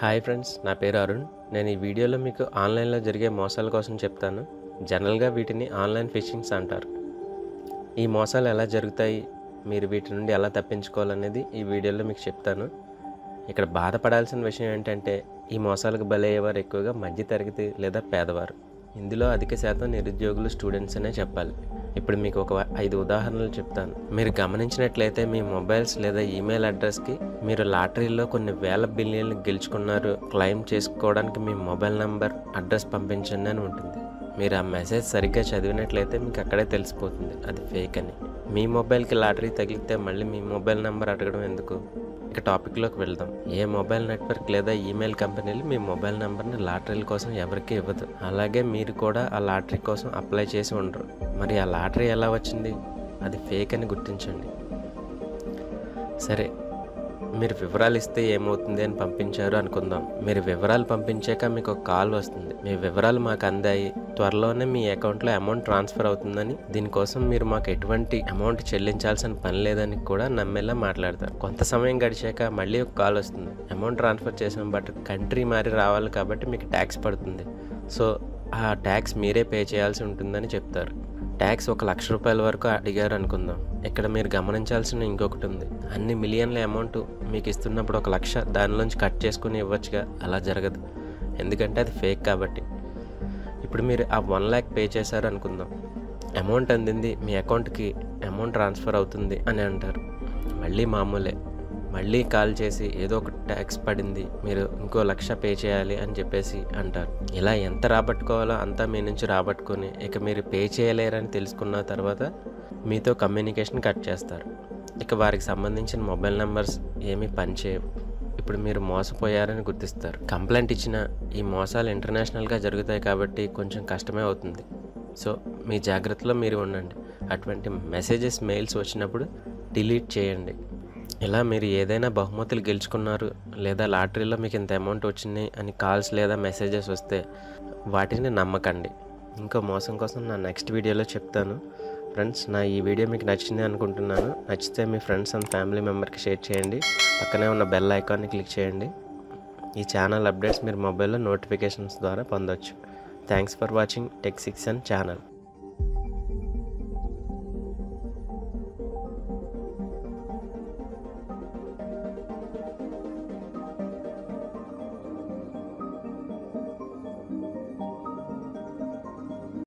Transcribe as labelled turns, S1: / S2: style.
S1: Hi friends నా పేరు అరుణ్. నేను ఈ వీడియోలో మీకు ఆన్లైన్లో జరిగే మోసాల కోసం చెప్తాను. జనరల్గా వీటిని ఆన్లైన్ ఫిషింగ్స్ అంటారు. ఈ మోసాలు ఎలా జరుగుతాయి? మీరు వీటి నుండి ఎలా తప్పించుకోవాలనేది ఈ వీడియోలో మీకు చెప్తాను. ఇక్కడ బాధపడాల్సిన విషయం ఏంటంటే ఈ మోసాలకు బలయ్యేవారు ఎక్కువగా మధ్యతరగతి లేదా పేదవారు. ఇందులో అధిక శాతం నిరుద్యోగులు స్టూడెంట్స్ అనే చెప్పాలి. ఇప్పుడు మీకు ఒక ఐదు ఉదాహరణలు చెప్తాను. మీరు గమనించినట్లయితే మీ మొబైల్స్ లేదా ఈమెయిల్ అడ్రస్కి మీరు లాటరీలో కొన్ని వేల బిలియన్లు గెలుచుకున్నారు. క్లెయిమ్ చేసుకోవడానికి మీ మొబైల్ నంబర్ అడ్రస్ పంపించండి అని ఉంటుంది. మీరు ఆ మెసేజ్ సరిగ్గా చదివినట్లయితే మీకు అక్కడే తెలిసిపోతుంది. అది ఫేక్ అని. మీ మొబైల్కి లాటరీ తగిలితే మళ్ళీ మీ మొబైల్ నెంబర్ అడగడం ఎందుకు? ఇక టాపిక్లోకి వెళ్దాం. ఏ మొబైల్ నెట్వర్క్ లేదా ఈమెయిల్ కంపెనీలు మీ మొబైల్ నెంబర్ని లాటరీల కోసం ఎవరికీ ఇవ్వదు. అలాగే మీరు కూడా ఆ లాటరీ కోసం అప్లై చేసి ఉండరు. మరి ఆ లాటరీ ఎలా వచ్చింది? అది ఫేక్ అని గుర్తించండి. సరే. మీరు వివరాలు ఇస్తే ఏమవుతుంది అని పంపించారు అనుకుందాం. మీరు వివరాలు పంపించాక మీకు ఒక కాల్ వస్తుంది. మీ వివరాలు మాకు అందాయి. త్వరలోనే మీ అకౌంట్లో అమౌంట్ ట్రాన్స్ఫర్ అవుతుందని దీనికోసం మీరు మాకు ఎటువంటి అమౌంట్ చెల్లించాల్సిన పని లేదని కూడా నమ్మేలా మాట్లాడతారు. కొంత సమయం గడిచాక మళ్ళీ ఒక కాల్ వస్తుంది. అమౌంట్ ట్రాన్స్ఫర్ చేసాం బట్ కంట్రీ మారి రావాలి కాబట్టి మీకు ట్యాక్స్ పడుతుంది. సో ఆ ట్యాక్స్ మీరే పే చేయాల్సి ఉంటుందని చెప్తారు. ట్యాక్స్ ఒక లక్ష రూపాయల వరకు అడిగారు అనుకుందాం. ఇక్కడ మీరు గమనించాల్సిన ఇంకొకటి ఉంది. అన్ని మిలియన్ల అమౌంట్ మీకు ఇస్తున్నప్పుడు ఒక లక్ష దానిలోంచి కట్ చేసుకుని ఇవ్వచ్చుగా. అలా జరగదు. ఎందుకంటే అది ఫేక్ కాబట్టి. ఇప్పుడు మీరు ఆ వన్ ల్యాక్ పే చేశారు అనుకుందాం. అమౌంట్ అందింది మీ అకౌంట్కి అమౌంట్ ట్రాన్స్ఫర్ అవుతుంది అని అంటారు. మళ్ళీ మామూలే. మళ్ళీ కాల్ చేసి ఏదో ఒక ట్యాక్స్ పడింది మీరు ఇంకో లక్ష పే చేయాలి అని చెప్పేసి అంటారు. ఇలా ఎంత రాబట్టుకోవాలో అంతా మీ నుంచి రాబట్టుకొని ఇక మీరు పే చేయలేరని తెలుసుకున్న తర్వాత మీతో కమ్యూనికేషన్ కట్ చేస్తారు. ఇక వారికి సంబంధించిన మొబైల్ నెంబర్స్ ఏమీ పనిచేయవు. ఇప్పుడు మీరు మోసపోయారని గుర్తిస్తారు. కంప్లైంట్ ఇచ్చిన ఈ మోసాలు ఇంటర్నేషనల్గా జరుగుతాయి కాబట్టి కొంచెం కష్టమే అవుతుంది. సో మీ జాగ్రత్తలో మీరు ఉండండి. అటువంటి మెసేజెస్ మెయిల్స్ వచ్చినప్పుడు డిలీట్ చేయండి. ఇలా మీరు ఏదైనా బహుమతులు గెలుచుకున్నారు లేదా లాటరీలో మీకు ఇంత అమౌంట్ వచ్చింది అని కాల్స్ లేదా మెసేజెస్ వస్తే వాటిని నమ్మకండి. ఇంకా మోసం కోసం నా నెక్స్ట్ వీడియోలో చెప్తాను. ఫ్రెండ్స్ నా ఈ వీడియో మీకు నచ్చింది అనుకుంటున్నాను. నచ్చితే మీ ఫ్రెండ్స్ అండ్ ఫ్యామిలీ మెంబర్కి షేర్ చేయండి. పక్కనే ఉన్న బెల్ ఐకాన్ని క్లిక్ చేయండి. ఈ ఛానల్ అప్డేట్స్ మీరు మొబైల్లో నోటిఫికేషన్స్ ద్వారా పొందొచ్చు. Thanks for watching tech six and channel